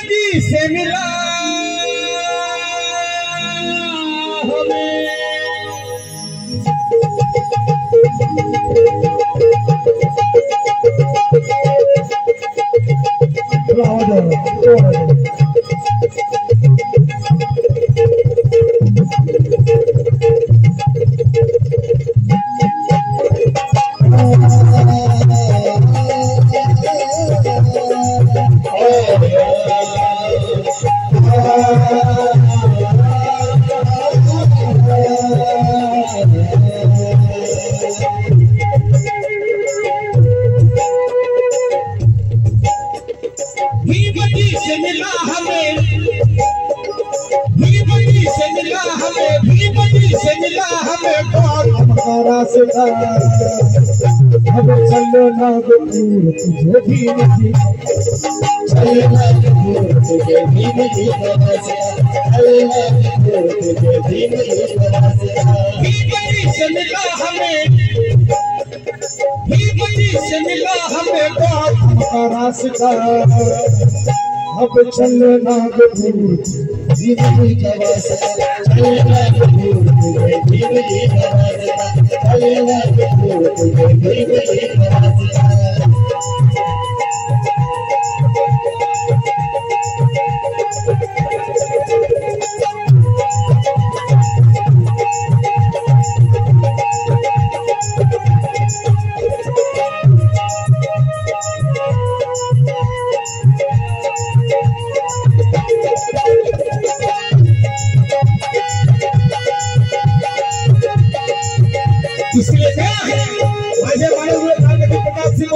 नदी से मिला हमें ना दूर तुझे भी नहीं चलो ना दूर तुझे भी नहीं भीमजी से मिला हमें भीमजी से मिला हमें कौन हमारा से अब चलो ना दूर तुझे भी नहीं चलो ना दूर तुझे भी नहीं चलो ना दूर तुझे भी नहीं इसलिए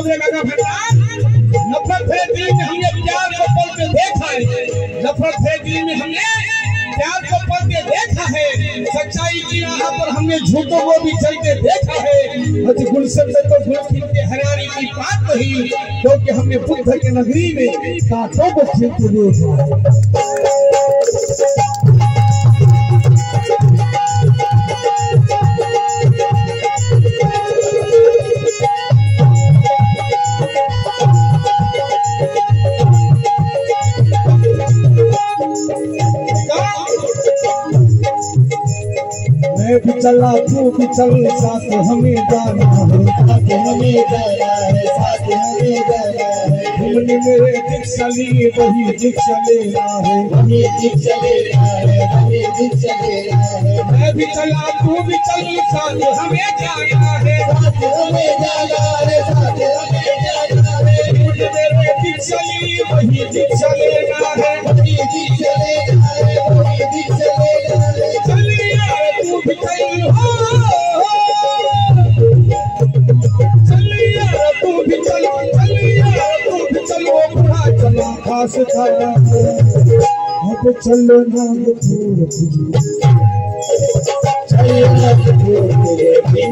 प्रकाश सिंह मुद्रे नफरत है दिल में हमने प्यार को पल के देखा है। नफरत है दिल में हमने प्यार को पल के देखा है। सच्चाई की राह पर हमने झूठों को भी चलते देखा है। अज गुलशन से तो गुलशन के हरानी की बात नहीं क्योंकि हमने बुद्ध के नगरी में कांटों को खींचते देखा। मैं भी चला तू भी चल, साथ हमें जाना है। साथ हमें जाना है साथ हमें जाना है घूमने मेरे दीक्षा लिए वही दीक्षा लेना है वही दीक्षा लेना है। वही दीक्षा लेना है मैं भी चला, तू भी चल, साथ हमें जाना है। साथ हमें जाना है साथ हमें जाना है मुझे मेरे दीक्षा ली, वही दीक्षा पास अब चलना चलना चलना चलना चलना चलना चलना चलना चलना चलना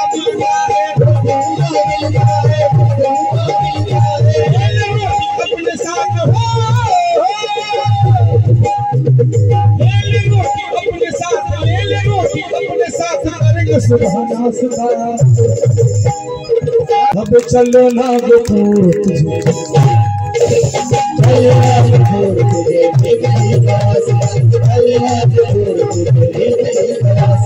साथ करेंगे सुबह सुबह अब चलो ना गोपुर तुझे चलो ना गोपुर तुझे बिगड़ी पास चलो ना गोपुर तुझे बिगड़ी पास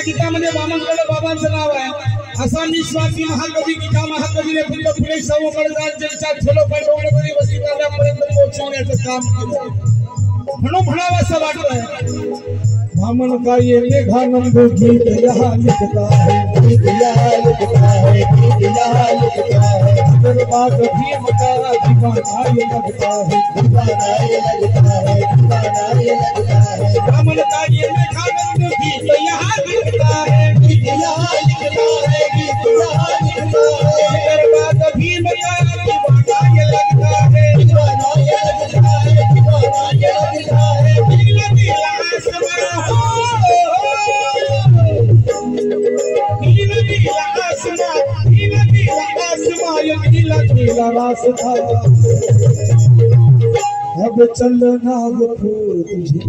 या गीतामध्ये बाबांकडे बाबांचं नाव आहे असा निस्वार्थी महाकवी, गीता महाकवीने फक्त पुणे सर्वकडे राज्याच्या छलो पैडवण्यामध्ये वस्ती करण्यापर्यंत पोहोचवण्याचं काम केलं म्हणून म्हणावं असं वाटतंय बामन का ये मेघानंद गीत यहाँ लिखता है, गीत यहाँ लिखता है, गीत यहाँ लिखता है। बर्बाद भीम का दीवाना ये लगता है दीवाना ये लगता है दीवाना ये लगता है। अब चलना तुझे।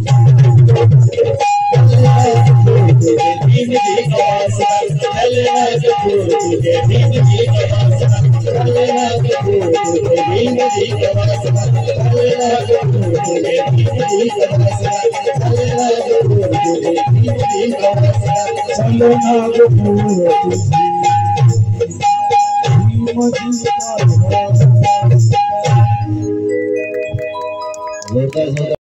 चलना Lord,